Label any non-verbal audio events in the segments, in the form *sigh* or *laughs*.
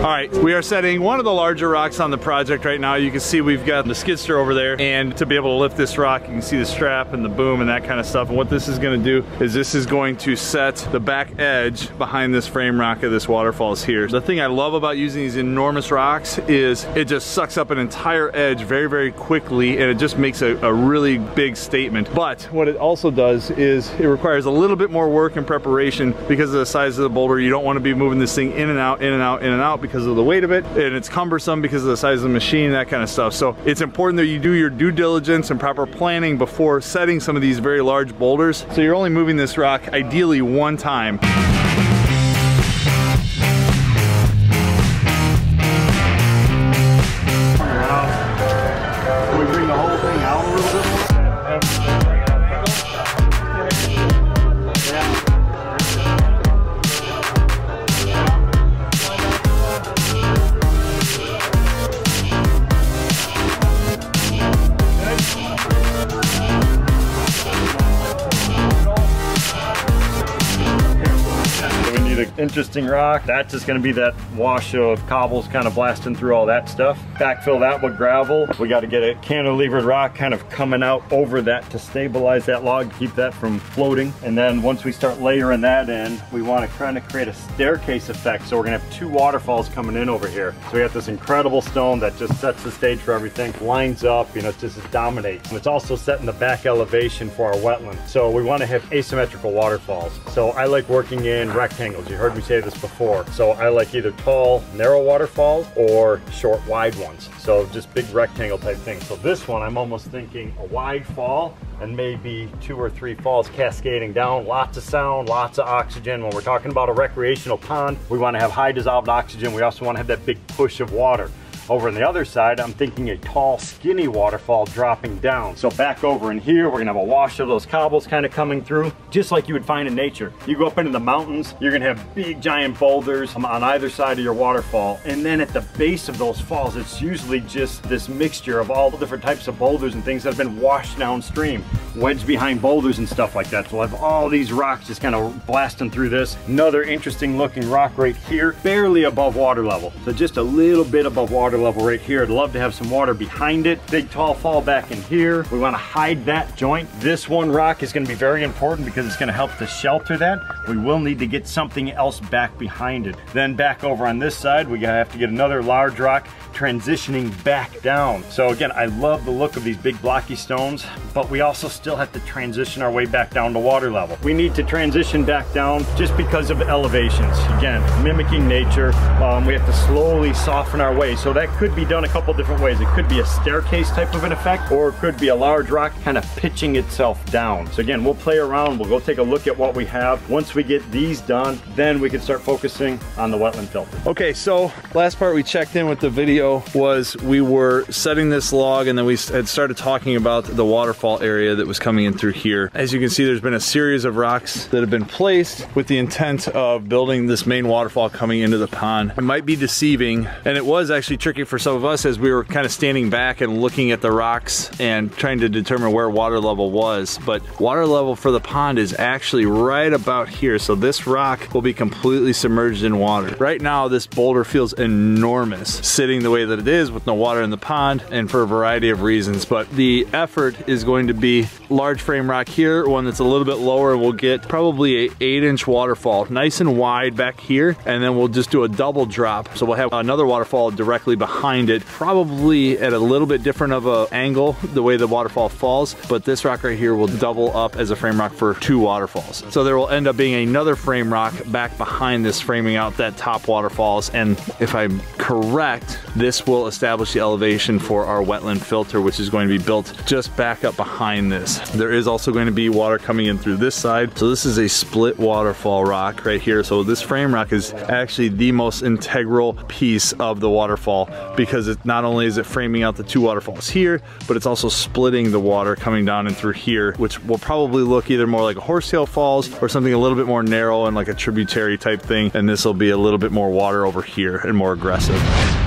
All right, we are setting one of the larger rocks on the project right now. You can see we've got the skid steer over there and to be able to lift this rock, you can see the strap and the boom and that kind of stuff. And what this is gonna do is this is going to set the back edge behind this frame rock of this waterfalls here. The thing I love about using these enormous rocks is it just sucks up an entire edge very, very quickly and it just makes a, a really big statement. But what it also does is it requires a little bit more work and preparation because of the size of the boulder. You don't wanna be moving this thing in and out, in and out, in and out because of the weight of it. And it's cumbersome because of the size of the machine, that kind of stuff. So it's important that you do your due diligence and proper planning before setting some of these very large boulders. So you're only moving this rock ideally one time. Interesting rock. That's just gonna be that wash of cobbles kind of blasting through all that stuff. Backfill that with gravel. We gotta get a cantilevered rock kind of coming out over that to stabilize that log, keep that from floating. And then once we start layering that in, we wanna kind of create a staircase effect. So we're gonna have two waterfalls coming in over here. So we have this incredible stone that just sets the stage for everything, lines up, you know, it just dominates. It's also setting the back elevation for our wetland. So we wanna have asymmetrical waterfalls. So I like working in rectangles. You heard me say this before. So I like either tall, narrow waterfalls or short, wide ones. So just big rectangle type things. So this one, I'm almost thinking a wide fall and maybe two or three falls cascading down. Lots of sound, lots of oxygen. When we're talking about a recreational pond, we want to have high dissolved oxygen. We also want to have that big push of water. Over on the other side, I'm thinking a tall, skinny waterfall dropping down. So back over in here, we're gonna have a wash of those cobbles kind of coming through, just like you would find in nature. You go up into the mountains, you're gonna have big giant boulders on either side of your waterfall. And then at the base of those falls, it's usually just this mixture of all the different types of boulders and things that have been washed downstream, wedged behind boulders and stuff like that. So we'll have all these rocks just kind of blasting through this. Another interesting looking rock right here, barely above water level. So just a little bit above water level right here. I'd love to have some water behind it. Big tall fall back in here. We want to hide that joint. This one rock is going to be very important because it's going to help to shelter that. We will need to get something else back behind it. Then back over on this side, we have to get another large rock transitioning back down. So again, I love the look of these big blocky stones, but we also still have to transition our way back down to water level. We need to transition back down just because of elevations. Again, mimicking nature, um, we have to slowly soften our way. So that could be done a couple different ways. It could be a staircase type of an effect, or it could be a large rock kind of pitching itself down. So again, we'll play around, we'll go take a look at what we have. Once we get these done, then we can start focusing on the wetland filter. Okay, so last part we checked in with the video was we were setting this log and then we had started talking about the waterfall area that was coming in through here. As you can see, there's been a series of rocks that have been placed with the intent of building this main waterfall coming into the pond. It might be deceiving, and it was actually tricky for some of us as we were kind of standing back and looking at the rocks and trying to determine where water level was. But water level for the pond is actually right about here. So this rock will be completely submerged in water. Right now, this boulder feels enormous sitting the way that it is with no water in the pond and for a variety of reasons. But the effort is going to be large frame rock here, one that's a little bit lower. We'll get probably a eight inch waterfall, nice and wide back here. And then we'll just do a double drop. So we'll have another waterfall directly behind it, probably at a little bit different of a angle, the way the waterfall falls. But this rock right here will double up as a frame rock for two waterfalls. So there will end up being another frame rock back behind this framing out that top waterfalls. And if I'm correct, this will establish the elevation for our wetland filter, which is going to be built just back up behind this. There is also going to be water coming in through this side. So this is a split waterfall rock right here. So this frame rock is actually the most integral piece of the waterfall because it not only is it framing out the two waterfalls here, but it's also splitting the water coming down and through here, which will probably look either more like a horsetail falls or something a little bit more narrow and like a tributary type thing. And this will be a little bit more water over here and more aggressive.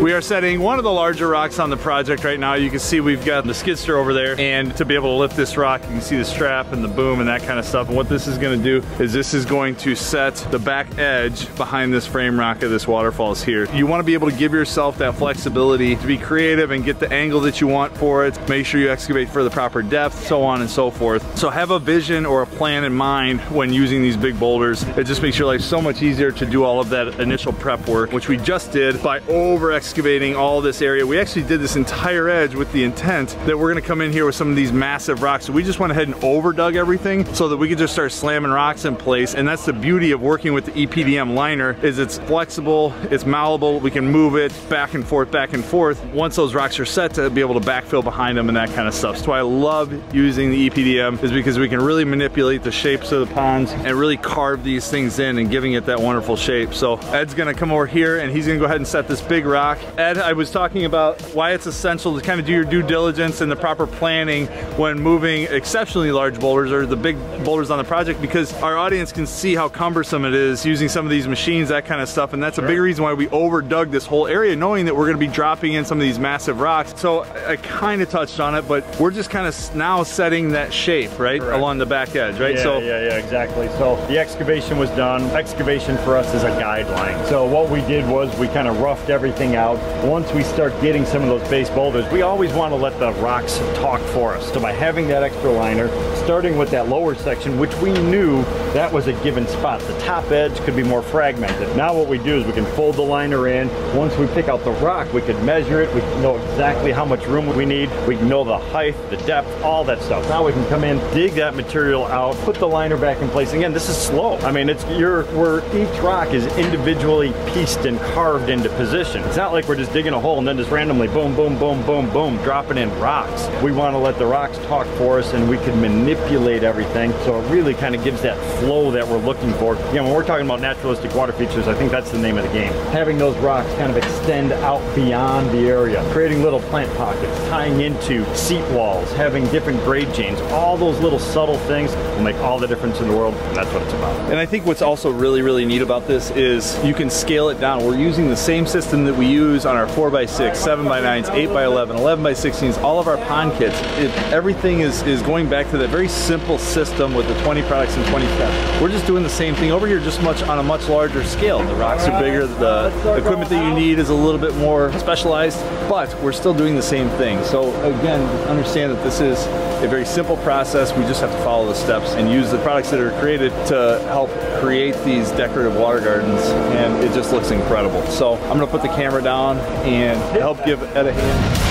We are setting one of the larger rocks on the project right now. You can see we've got the skid steer over there and to be able to lift this rock, you can see the strap and the boom and that kind of stuff. And what this is gonna do is this is going to set the back edge behind this frame rock of this waterfalls here. You wanna be able to give yourself that flexibility to be creative and get the angle that you want for it. Make sure you excavate for the proper depth, so on and so forth. So have a vision or a plan in mind when using these big boulders. It just makes your life so much easier to do all of that initial prep work, which we just did by over excavating all this area. We actually did this entire edge with the intent that we're gonna come in here with some of these massive rocks. So we just went ahead and overdug everything so that we could just start slamming rocks in place. And that's the beauty of working with the EPDM liner is it's flexible, it's malleable, we can move it back and forth, back and forth. Once those rocks are set to be able to backfill behind them and that kind of stuff. So I love using the EPDM is because we can really manipulate the shapes of the ponds and really carve these things in and giving it that wonderful shape. So Ed's gonna come over here and he's gonna go ahead and set this big rock. Ed, I was talking about why it's essential to kind of do your due diligence and the proper planning when moving exceptionally large boulders or the big boulders on the project because our audience can see how cumbersome it is using some of these machines, that kind of stuff. And that's a big reason why we overdug this whole area, knowing that we're gonna be dropping in some of these massive rocks. So I kind of touched on it, but we're just kind of now setting that shape, right? Correct. Along the back edge, right? Yeah, so yeah, yeah, exactly. So the excavation was done. Excavation for us is a guideline. So what we did was we kind of roughed everything out. Once we start getting some of those base boulders, we always want to let the rocks talk for us. So by having that extra liner, starting with that lower section, which we knew that was a given spot. The top edge could be more fragmented. Now what we do is we can fold the liner in. Once we pick out the rock, we can measure it. We know exactly how much room we need. We know the height, the depth, all that stuff. Now we can come in, dig that material out, put the liner back in place. Again, this is slow. I mean, it's you're where each rock is individually pieced and carved into position. It's not like we're just digging a hole and then just randomly boom, boom, boom, boom, boom, dropping in rocks. We want to let the rocks talk for us and we can manipulate everything. So it really kind of gives that flow that we're looking for. Again, when we're talking about naturalistic water features, I think that's the name of the game. Having those rocks kind of extend out beyond the area, creating little plant pockets, tying into seat walls, having different grade chains, all those little subtle things will make all the difference in the world, and that's what it's about. And I think what's also really, really neat about this is you can scale it down. We're using the same system that we use on our 4x6, 7x9s, 8x11, 11x16s, all of our pond kits. It, everything is, is going back to that very simple system with the 20 products and 20 steps. We're just doing the same thing over here, just much on a much larger scale. The rocks are bigger, the equipment that you need is a little bit more specialized, but we're still doing the same thing. So again, understand that this is a very simple process. We just have to follow the steps and use the products that are created to help create these decorative water gardens and it just looks incredible. So I'm gonna put the camera down and help give Ed a hand.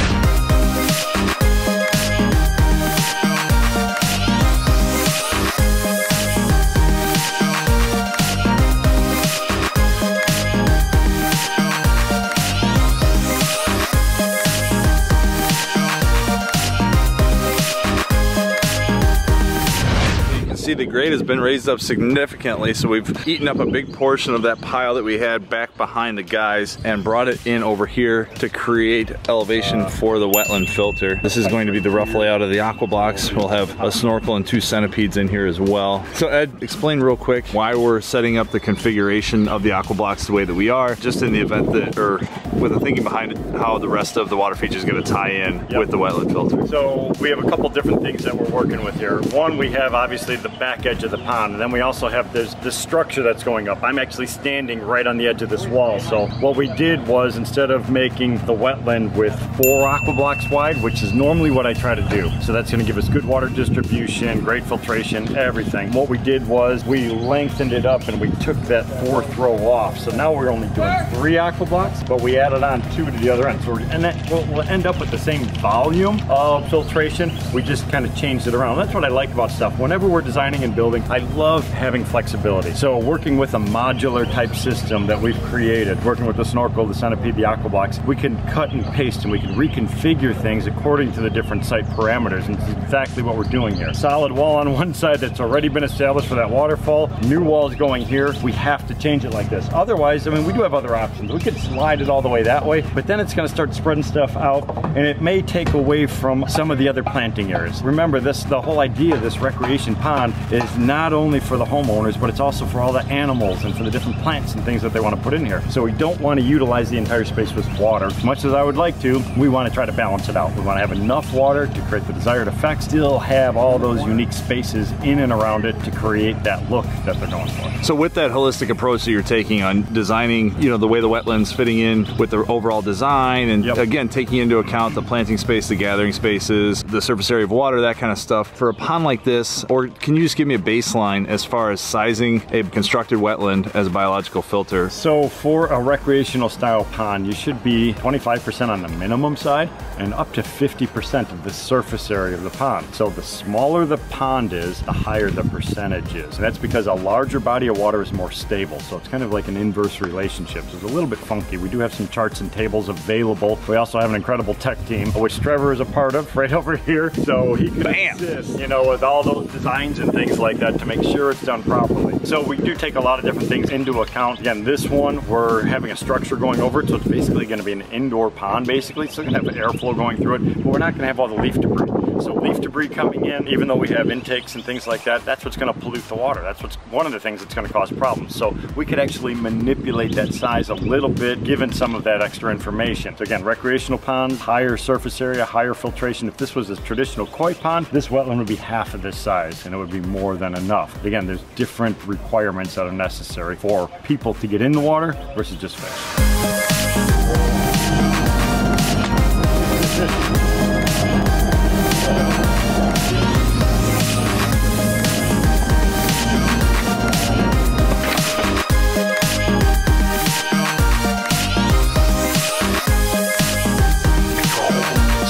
See the grade has been raised up significantly so we've eaten up a big portion of that pile that we had back behind the guys and brought it in over here to create elevation for the wetland filter. This is going to be the rough layout of the aqua blocks. We'll have a snorkel and two centipedes in here as well. So Ed, explain real quick why we're setting up the configuration of the aqua blocks the way that we are, just in the event that, or with the thinking behind it, how the rest of the water feature is going to tie in Yep. with the wetland filter. So we have a couple different things that we're working with here. One, we have obviously the back edge of the pond, and then we also have this, this structure that's going up. I'm actually standing right on the edge of this wall. So what we did was instead of making the wetland with four aqua blocks wide, which is normally what I try to do. So that's gonna give us good water distribution, great filtration, everything. What we did was we lengthened it up and we took that fourth row off. So now we're only doing three aqua blocks, but we added on two to the other end. So we're, and that we'll, we'll end up with the same volume of filtration. We just kind of changed it around. That's what I like about stuff. Whenever we're designing and building, I love having flexibility. So working with a modular type system that we've created, working with the snorkel, the centipede, the aqua blocks, we can cut and paste and we can reconfigure things according to the different site parameters. And it's exactly what we're doing here. Solid wall on one side that's already been established for that waterfall. New walls going here. We have to change it like this. Otherwise, I mean, we do have other options. We could slide it all the way that way, but then it's gonna start spreading stuff out and it may take away from some of the other planting areas. Remember this, the whole idea of this recreation pond is not only for the homeowners, but it's also for all the animals and for the different plants and things that they wanna put in here. So we don't wanna utilize the entire space with water. As much as I would like to, we wanna try to balance it out. We wanna have enough water to create the desired effect, still have all those unique spaces in and around it to create that look that they're going for. So with that holistic approach that you're taking on designing, you know, the way the wetlands fitting in with the overall design and Yep. again, taking into account the planting space, the gathering spaces, the surface area of water, that kind of stuff. For a pond like this, or can you just give me a baseline as far as sizing a constructed wetland as a biological filter? So for a recreational style pond, you should be 25% on the minimum side and up to 50% of the surface area of the pond. So the smaller the pond is, the higher the percentage is. And that's because a larger body of water is more stable. So it's kind of like an inverse relationship. So it's a little bit funky. We do have some charts and tables available. We also have an incredible tech team, which Trevor is a part of right *laughs* over here. So he can assist, you know, with all those designs and things like that to make sure it's done properly. So we do take a lot of different things into account. Again, this one, we're having a structure going over it, so it's basically gonna be an indoor pond, basically. So It's gonna have an airflow going through it, but we're not gonna have all the leaf debris. So leaf debris coming in, even though we have intakes and things like that, that's what's gonna pollute the water. That's what's one of the things that's gonna cause problems. So we could actually manipulate that size a little bit, given some of that extra information. So again, recreational ponds, higher surface area, higher filtration. If this was a traditional koi pond, this wetland would be half of this size and it would be more than enough. Again, there's different requirements that are necessary for people to get in the water versus just fish.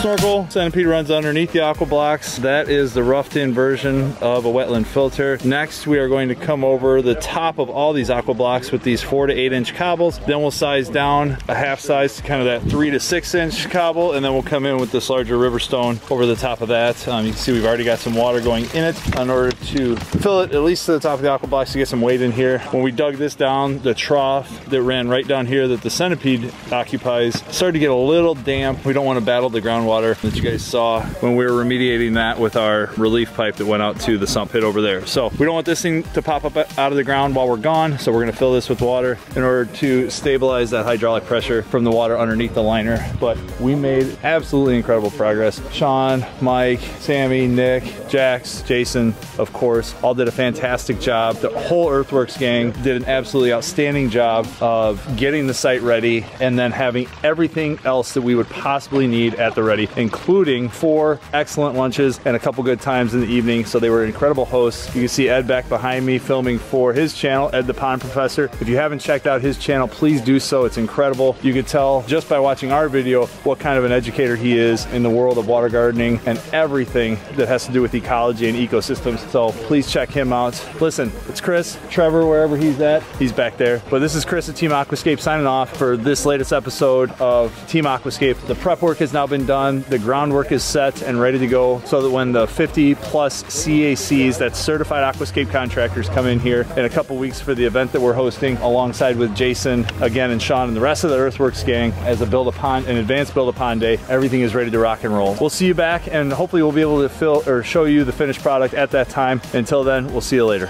Snorkel centipede runs underneath the aqua blocks. That is the roughed in version of a wetland filter. Next, we are going to come over the top of all these aqua blocks with these four to eight inch cobbles. Then we'll size down a half size to kind of that three to six inch cobble. And then we'll come in with this larger river stone over the top of that. Um, you can see we've already got some water going in it in order to fill it at least to the top of the aqua blocks to get some weight in here. When we dug this down, the trough that ran right down here that the centipede occupies started to get a little damp. We don't want to battle the groundwater that you guys saw when we were remediating that with our relief pipe that went out to the sump pit over there. So we don't want this thing to pop up out of the ground while we're gone. So we're gonna fill this with water in order to stabilize that hydraulic pressure from the water underneath the liner. But we made absolutely incredible progress. Sean, Mike, Sammy, Nick, Jax, Jason, of course, all did a fantastic job. The whole Earthworks gang did an absolutely outstanding job of getting the site ready and then having everything else that we would possibly need at the ready, including four excellent lunches and a couple good times in the evening. So they were incredible hosts. You can see Ed back behind me filming for his channel, Ed the Pond Professor. If you haven't checked out his channel, please do so. It's incredible. You could tell just by watching our video what kind of an educator he is in the world of water gardening and everything that has to do with ecology and ecosystems. So please check him out. Listen, it's Chris, Trevor, wherever he's at, he's back there. But this is Chris at Team Aquascape signing off for this latest episode of Team Aquascape. The prep work has now been The groundwork is set and ready to go so that when the 50 plus CACs, that's certified aquascape contractors, come in here in a couple weeks for the event that we're hosting alongside with Jason again and Sean and the rest of the Earthworks gang as a build a pond, an advanced build a pond day. Everything is ready to rock and roll. We'll see you back and hopefully we'll be able to fill or show you the finished product at that time. Until then, we'll see you later.